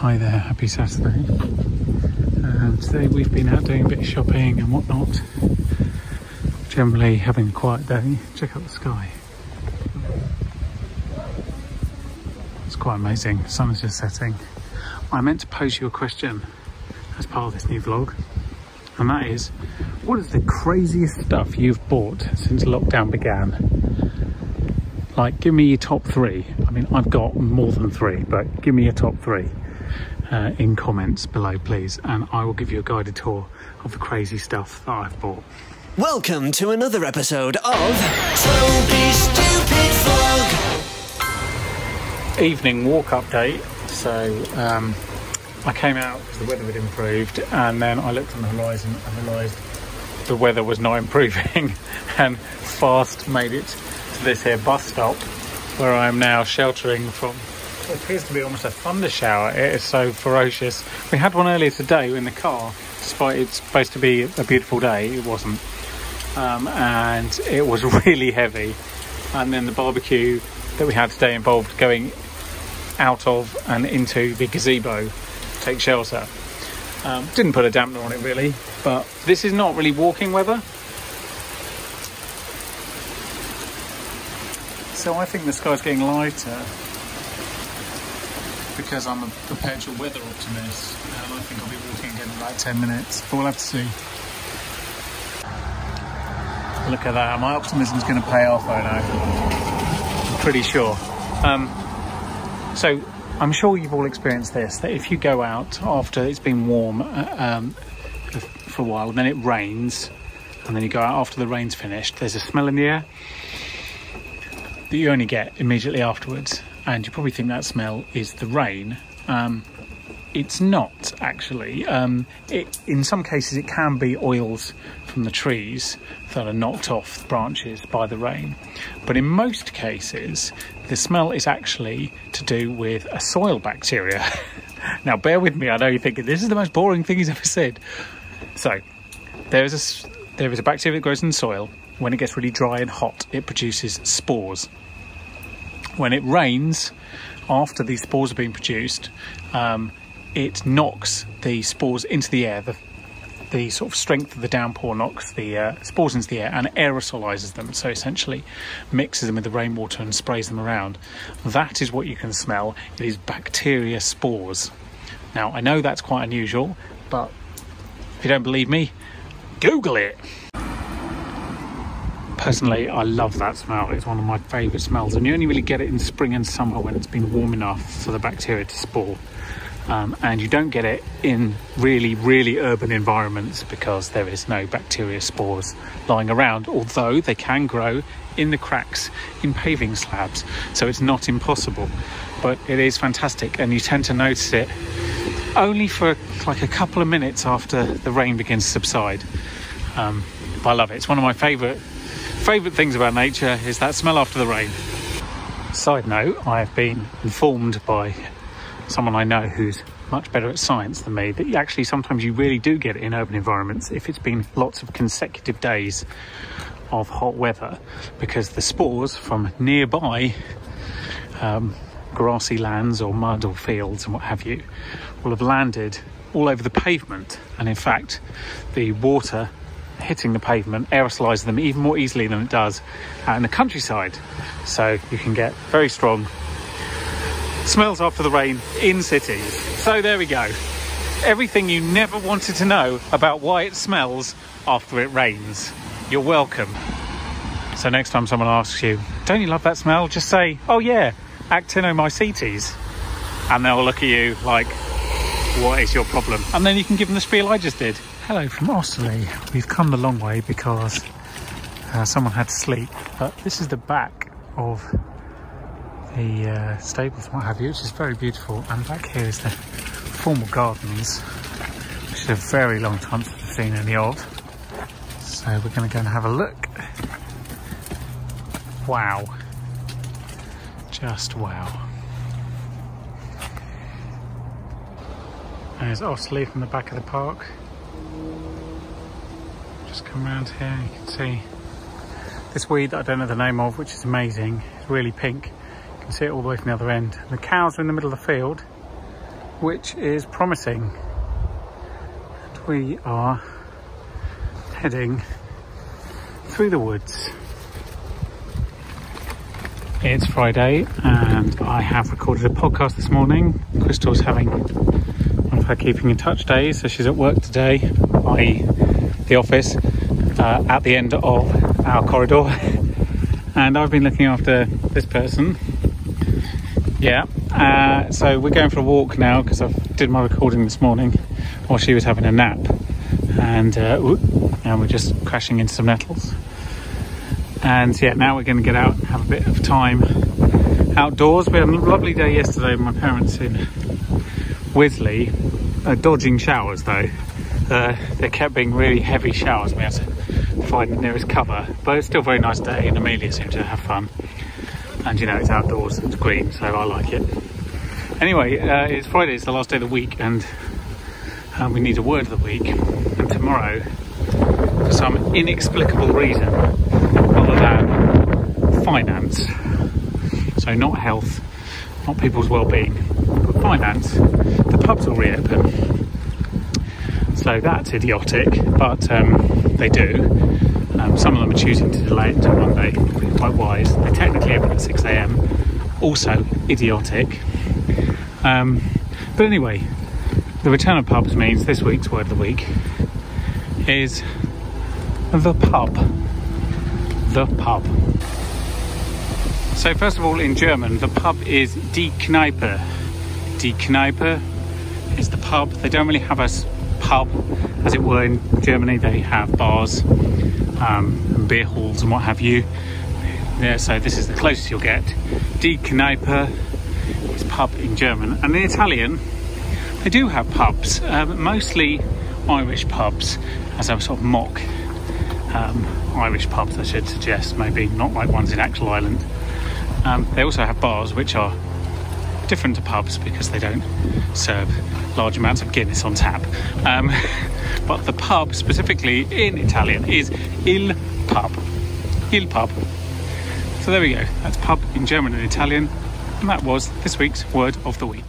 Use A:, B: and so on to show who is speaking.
A: Hi there, happy Saturday. Um, today we've been out doing a bit of shopping and whatnot. Generally having a quiet day. Check out the sky. It's quite amazing. Sun is just setting. I meant to pose you a question as part of this new vlog, and that is, what is the craziest stuff you've bought since lockdown began? Like, give me your top three. I mean, I've got more than three, but give me your top three uh, in comments below, please, and I will give you a guided tour of the crazy stuff that I've bought.
B: Welcome to another episode of Toby Stupid Vlog.
A: Evening walk update. So um, I came out because the weather had improved, and then I looked on the horizon and realised the weather was not improving, and fast made it to this here bus stop where I am now sheltering from what appears to be almost a thunder shower. It is so ferocious. We had one earlier today in the car, despite it's supposed to be a beautiful day, it wasn't. Um, and it was really heavy. And then the barbecue that we had today involved going out of and into the gazebo to take shelter. Um, didn't put a dampener on it really, but this is not really walking weather. So I think the sky's getting lighter because I'm a perpetual weather optimist and I think I'll be walking again in about 10 minutes, but we'll have to see. Look at that, my optimism's going to pay off, I know. I'm pretty sure. Um, so I'm sure you've all experienced this, that if you go out after it's been warm uh, um, for a while, and then it rains, and then you go out after the rain's finished, there's a smell in the air that you only get immediately afterwards, and you probably think that smell is the rain. Um, it's not actually. Um, it, in some cases, it can be oils from the trees that are knocked off the branches by the rain, but in most cases, the smell is actually to do with a soil bacteria. now, bear with me. I know you're thinking this is the most boring thing he's ever said. So, there is a there is a bacteria that grows in soil. When it gets really dry and hot, it produces spores when it rains, after these spores have been produced, um, it knocks the spores into the air. The, the sort of strength of the downpour knocks the uh, spores into the air and aerosolizes them. So essentially, mixes them with the rainwater and sprays them around. That is what you can smell. It is bacteria spores. Now I know that's quite unusual, but if you don't believe me, Google it personally, I love that smell. It's one of my favourite smells, and you only really get it in spring and summer when it's been warm enough for the bacteria to spore. Um, and you don't get it in really, really urban environments because there is no bacteria spores lying around, although they can grow in the cracks in paving slabs, so it's not impossible. But it is fantastic, and you tend to notice it only for like a couple of minutes after the rain begins to subside. Um, I love it. It's one of my favourite favourite things about nature is that smell after the rain. Side note, I have been informed by someone I know who's much better at science than me that actually sometimes you really do get it in urban environments if it's been lots of consecutive days of hot weather because the spores from nearby um, grassy lands or mud or fields and what have you will have landed all over the pavement and in fact the water hitting the pavement aerosolizes them even more easily than it does out in the countryside. So you can get very strong smells after the rain in cities. So there we go. Everything you never wanted to know about why it smells after it rains. You're welcome. So next time someone asks you, don't you love that smell? Just say, oh yeah, actinomycetes. And they'll look at you like, what is your problem? And then you can give them the spiel I just did. Hello from Osterley. We've come the long way because uh, someone had to sleep, but this is the back of the uh, stables and what have you, which is very beautiful. And back here is the formal gardens, which is a very long time since I've seen any of. So we're going to go and have a look. Wow. Just wow. There's Osterley from the back of the park just come around here you can see this weed that I don't know the name of which is amazing it's really pink you can see it all the way from the other end the cows are in the middle of the field which is promising. And we are heading through the woods. It's Friday and I have recorded a podcast this morning. Crystal's having her keeping in touch days, so she's at work today, i.e., the office, uh, at the end of our corridor. And I've been looking after this person. Yeah, uh, so we're going for a walk now because I did my recording this morning while she was having a nap, and uh, and we're just crashing into some nettles. And yeah, now we're going to get out and have a bit of time outdoors. We had a lovely day yesterday with my parents in Wisley, uh, dodging showers though. Uh, they kept being really heavy showers. We had to find the nearest cover, but it's still a very nice day, and Amelia seemed to have fun. And you know, it's outdoors, it's green, so I like it. Anyway, uh, it's Friday, it's the last day of the week, and um, we need a word of the week. And tomorrow, for some inexplicable reason, other than finance, so not health, not people's well-being, but finance, the pubs will reopen. So that's idiotic, but um, they do. Um, some of them are choosing to delay it until Monday, quite wise. They technically open at 6 a.m. Also idiotic. Um, but anyway, the return of pubs means this week's word of the week is the pub. The pub. So, first of all, in German, the pub is Die Kneipe. Die Kneipe is the pub. They don't really have a pub, as it were, in Germany. They have bars, um, beer halls, and what have you. Yeah, so this is the closest you'll get. Die Kneipe is pub in German, and in Italian, they do have pubs, um, mostly Irish pubs, as a sort of mock um, Irish pubs, I should suggest, maybe not like ones in actual Ireland. Um, they also have bars which are different to pubs because they don't serve large amounts of Guinness on tap. Um, but the pub, specifically in Italian, is il pub. Il pub. So there we go. That's pub in German and Italian. And that was this week's word of the week.